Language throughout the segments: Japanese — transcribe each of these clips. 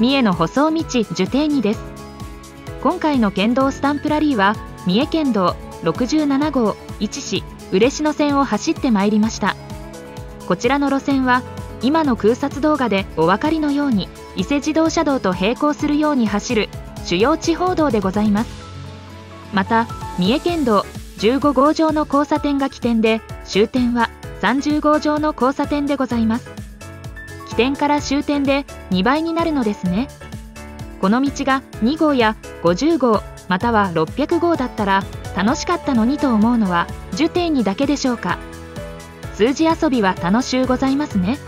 三重の細道樹底にです。今回の県道スタンプラリーは三重県道67号一市嬉野線を走ってまいりました。こちらの路線は今の空撮動画でお分かりのように伊勢自動車道と並行するように走る主要地方道でございます。また三重県道15号上の交差点が起点で終点は30号上の交差点でございます。起点から終点で2倍になるのですね。この道が2号や50号または600号だったら楽しかったのにと思うのは受点にだけでしょうか。数字遊びは楽しゅうございますね。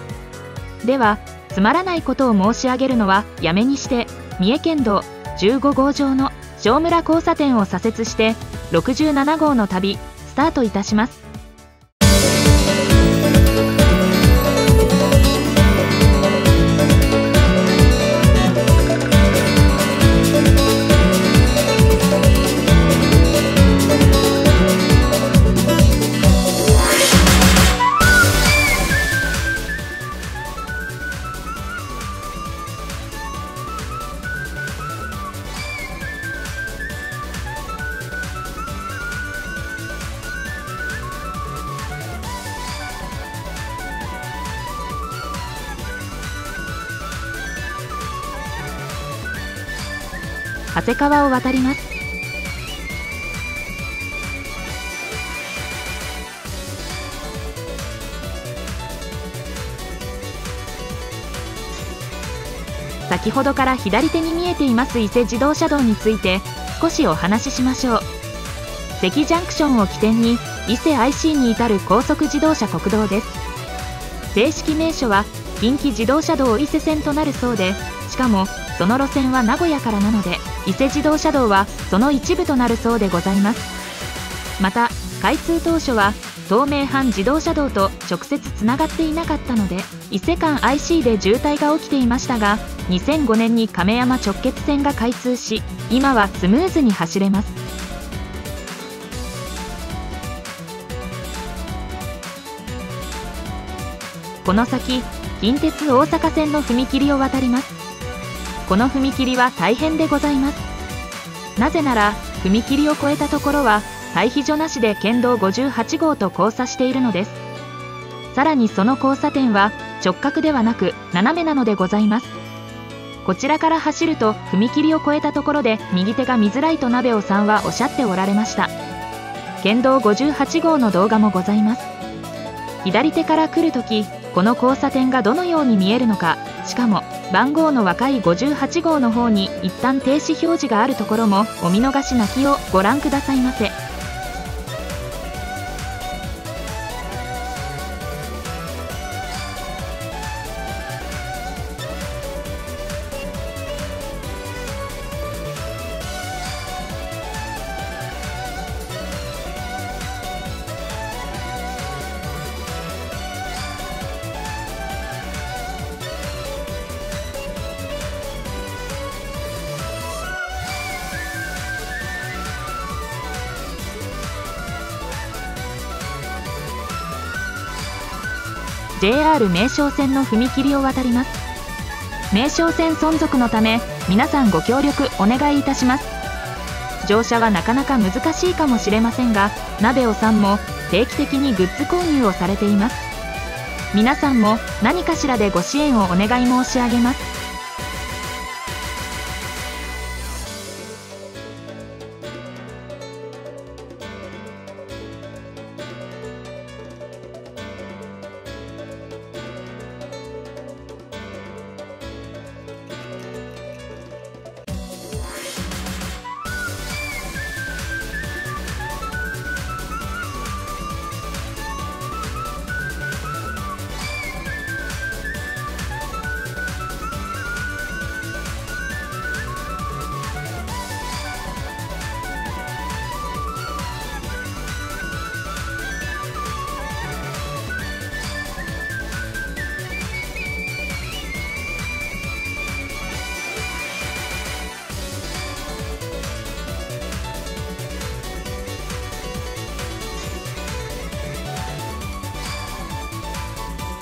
ではつまらないことを申し上げるのはやめにして三重県道15号上の正村交差点を左折して67号の旅スタートいたします。長谷川を渡ります。先ほどから左手に見えています伊勢自動車道について少しお話ししましょう。関ジャンクションを起点に伊勢 IC に至る高速自動車国道です。正式名称は近畿自動車道伊勢線となるそうでしかもその路線は名古屋からなので伊勢自動車道はその一部となるそうでございます。また開通当初は東名阪自動車道と直接つながっていなかったので伊勢間 IC で渋滞が起きていましたが2005年に亀山直結線が開通し今はスムーズに走れます。この先近鉄大阪線の踏切を渡ります。この踏切は大変でございます。なぜなら踏切を越えたところは退避所なしで県道58号と交差しているのです。さらにその交差点は直角ではなく斜めなのでございます。こちらから走ると踏切を越えたところで右手が見づらいと鍋尾さんはおっしゃっておられました。県道58号の動画もございます。左手から来るときこの交差点がどのように見えるのか。しかも番号の若い58号の方に一旦停止表示があるところもお見逃しなきをご覧くださいませ「JR 名松線の踏切を渡ります。名松線存続のため皆さんご協力お願いいたします。乗車はなかなか難しいかもしれませんが鍋尾さんも定期的にグッズ購入をされています。皆さんも何かしらでご支援をお願い申し上げます。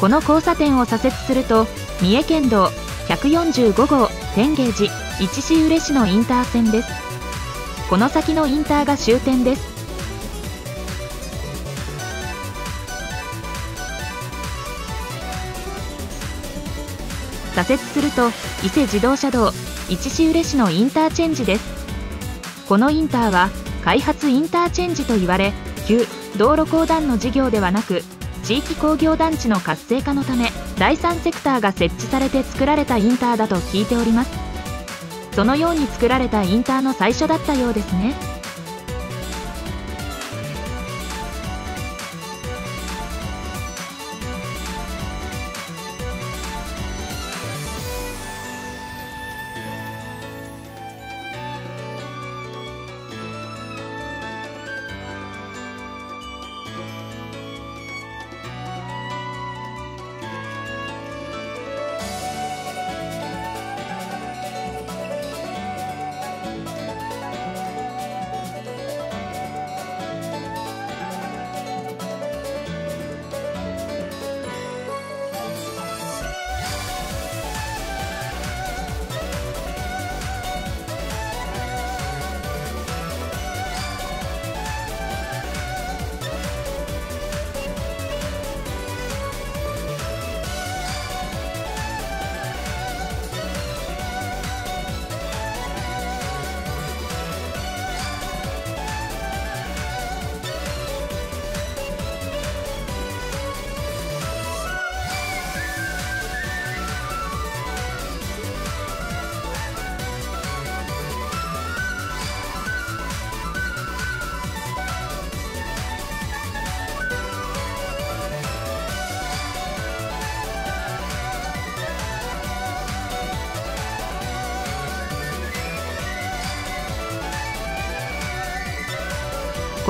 この交差点を左折すると三重県道145号天芸寺市市嬉野インター線です。この先のインターが終点です。左折すると伊勢自動車道市市嬉野インターチェンジです。このインターは開発インターチェンジと言われ旧道路公団の事業ではなく地域工業団地の活性化のため第三セクターが設置されて作られたインターだと聞いております。そのように作られたインターの最初だったようですね。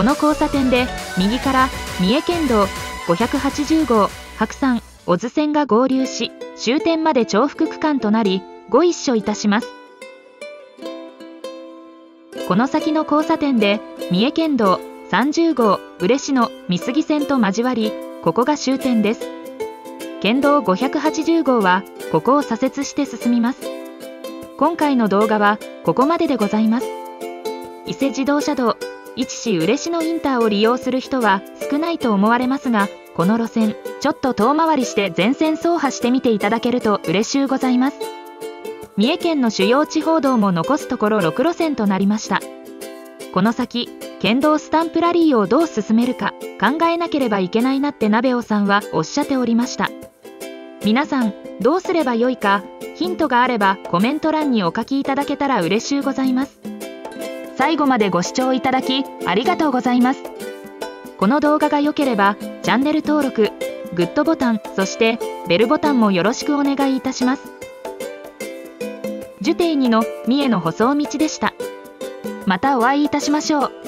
この交差点で右から三重県道580号白山小津線が合流し終点まで重複区間となりご一緒いたします。この先の交差点で三重県道30号嬉野美杉線と交わりここが終点です。県道580号はここを左折して進みます。今回の動画はここまででございます。伊勢自動車道市市嬉野インターを利用する人は少ないと思われますがこの路線ちょっと遠回りして全線走破してみていただけると嬉しゅうございます。三重県の主要地方道も残すところ6路線となりました。この先県道スタンプラリーをどう進めるか考えなければいけないなって鍋尾さんはおっしゃっておりました。皆さんどうすればよいかヒントがあればコメント欄にお書きいただけたら嬉しゅうございます。最後までご視聴いただきありがとうございます。この動画が良ければチャンネル登録グッドボタンそしてベルボタンもよろしくお願いいたします。ジュテイ2の三重の舗装道でした。またお会いいたしましょう。